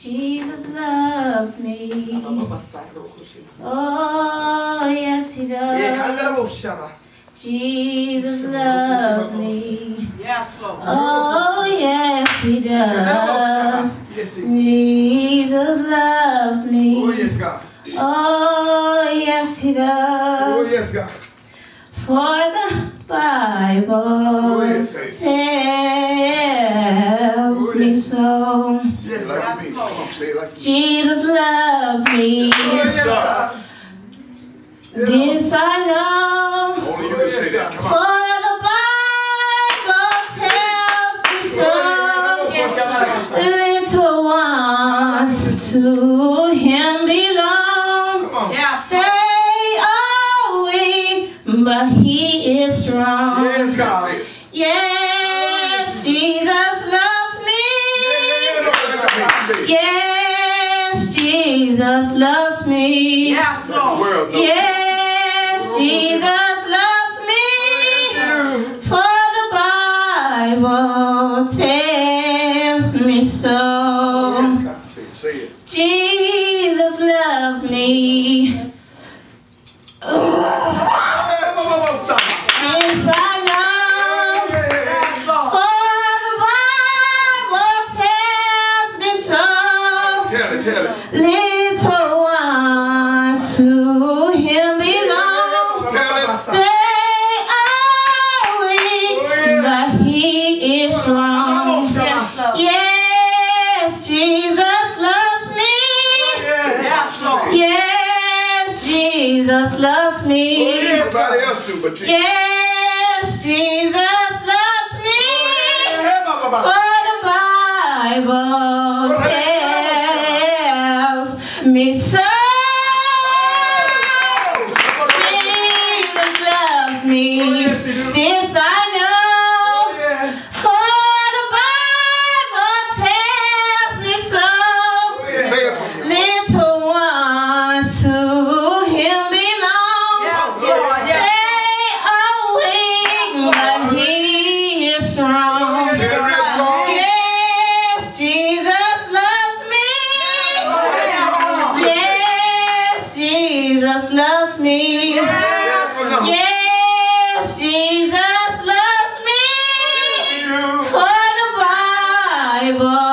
Jesus loves me. Oh, yes, he does. Jesus loves me. Yes, Lord. Oh, yes, he does. Jesus. Jesus loves Oh, me. yes, God. Oh, yes, he Oh, does. yes, God. For the Bible oh, yes, Like God. me. Come on, say it like me. Jesus loves me. This I know. Only you can say that. Come For on. the Bible tells me so. Little ones to him belong. On. Are weak, but he is strong. Yes, God. Say. Yes, Jesus loves me. yes, The Lord. world knows. Yes, Jesus loves me. For the Bible tells me so. Say it. Say it. Jesus loves me. Jesus loves me. Nobody else do but you. Yes, Jesus loves me. For the Bible tells me so. me. Yes, yes Jesus loves me. For the Bible.